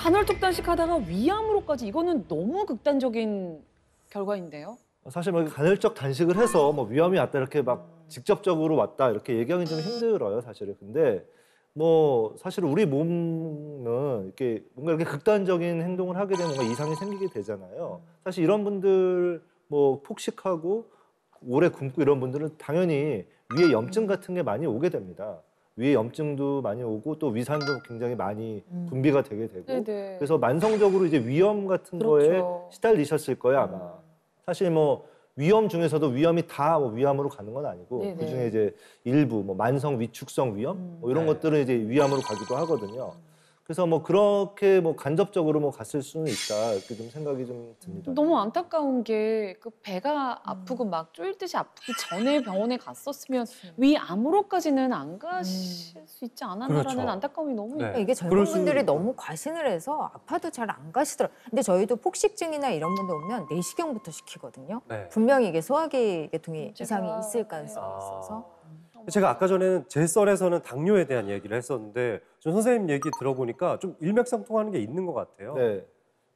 간헐적 단식하다가 위암으로까지 이거는 너무 극단적인 결과인데요. 사실 뭐 간헐적 단식을 해서 뭐 위험이 왔다 이렇게 막 직접적으로 왔다 이렇게 얘기하기 좀 힘들어요 사실은. 근데 뭐 사실 우리 몸은 이렇게 뭔가 이렇게 극단적인 행동을 하게 되면 뭔가 이상이 생기게 되잖아요. 사실 이런 분들 뭐 폭식하고 오래 굶고 이런 분들은 당연히 위에 염증 같은 게 많이 오게 됩니다. 위에 염증도 많이 오고 또 위산도 굉장히 많이 분비가 되게 되고 네네. 그래서 만성적으로 이제 위험 같은 거에 그렇죠. 시달리셨을 거예요 아마. 사실 뭐 위험 중에서도 위험이 다 뭐 위암으로 가는 건 아니고 네네. 그 중에 이제 일부 뭐 만성 위축성 위험 뭐 이런 네. 것들은 이제 위암으로 가기도 하거든요. 그래서 뭐 그렇게 뭐 간접적으로 뭐 갔을 수는 있다 이렇게 좀 생각이 좀 듭니다. 너무 안타까운 게 그 배가 아프고 음. 막쫄 듯이 아프기 전에 병원에 갔었으면 위암으로까지는 안 가실 수 있지 않았나라는 그렇죠. 안타까움이 너무 네. 이게 그럴 젊은 수 분들이. 너무 과신을 해서 아파도 잘 안 가시더라고요. 근데 저희도 폭식증이나 이런 분들 오면 내시경부터 시키거든요. 네. 분명히 이게 소화기 계통이 문제가- 이상이 있을 가능성이 아. 있어서. 제가 아까 전에는 제 썰에서는 당뇨에 대한 얘기를 했었는데 좀 선생님 얘기 들어보니까 좀 일맥상통하는 게 있는 것 같아요. 네.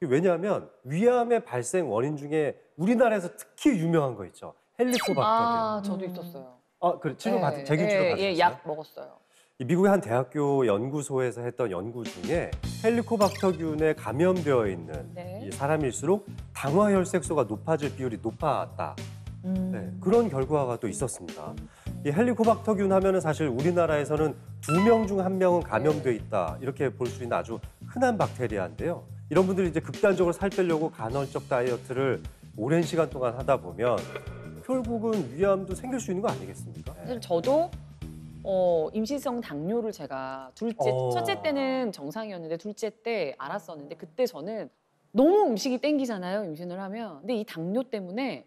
왜냐하면 위암의 발생 원인 중에 우리나라에서 특히 유명한 거 있죠. 헬리코박터균. 아 아, 저도 음. 있었어요. 그래 치료 받 예, 재균 치료 예, 받으셨어요? 예, 약 먹었어요. 이 미국의 한 대학교 연구소에서 했던 연구 중에 헬리코박터균에 감염되어 있는 네. 이 사람일수록 당화혈색소가 높아질 비율이 높았다. 음. 네, 그런 결과가 또 있었습니다. 이 헬리코박터균 하면은 사실 우리나라에서는 두 명 중 한 명은 감염돼 있다 이렇게 볼 수 있는 아주 흔한 박테리아인데요. 이런 분들이 이제 극단적으로 살 빼려고 간헐적 다이어트를 오랜 시간 동안 하다 보면 결국은 위암도 생길 수 있는 거 아니겠습니까? 사실 저도 어, 임시성 당뇨를 제가 둘째 어. 첫째 때는 정상이었는데 둘째 때 알았었는데 그때 저는 너무 음식이 땡기잖아요 임신을 하면 근데 이 당뇨 때문에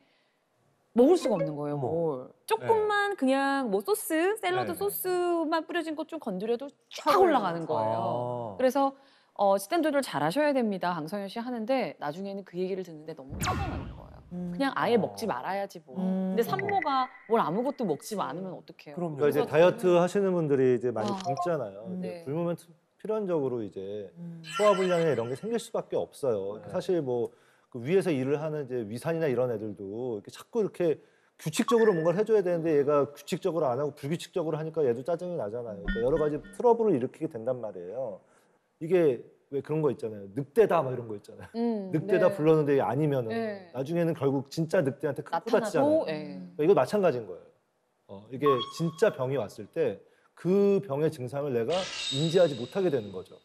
먹을 수가 없는 거예요. 뭘 조금만 그냥 뭐 소스 샐러드 네. 소스만 뿌려진 것 좀 건드려도 쫙 올라가는 거예요 아. 그래서 어, 조절 잘 하셔야 됩니다 강성현 씨 하는데 나중에는 그 얘기를 듣는데 너무 화가 나는 거예요 음. 그냥 아예 어. 먹지 말아야지 뭐 음. 근데 산모가 뭘 아무것도 먹지 않으면 어떡해요 그럼요. 그러니까 이제 다이어트 하시는 분들이 이제 많이 아. 굶잖아요. 음. 이제 네. 굶으면 필연적으로 이제 음. 소화불량이나 이런 게 생길 수밖에 없어요. 네. 사실 뭐 그 위에서 일을 하는 이제 위산이나 이런 애들도 이렇게 자꾸 이렇게 규칙적으로 뭔가를 해줘야 되는데 얘가 규칙적으로 안 하고 불규칙적으로 하니까 얘도 짜증이 나잖아요. 그러니까 여러 가지 트러블을 일으키게 된단 말이에요. 이게 왜 그런 거 있잖아요. 늑대다 막 이런 거 있잖아요. 음, 늑대다 네. 불렀는데 아니면은 네. 나중에는 결국 진짜 늑대한테 큰코 다치잖아요. 나타나고 예. 그러니까 이거 마찬가지인 거예요. 어, 이게 진짜 병이 왔을 때 그 병의 증상을 내가 인지하지 못하게 되는 거죠.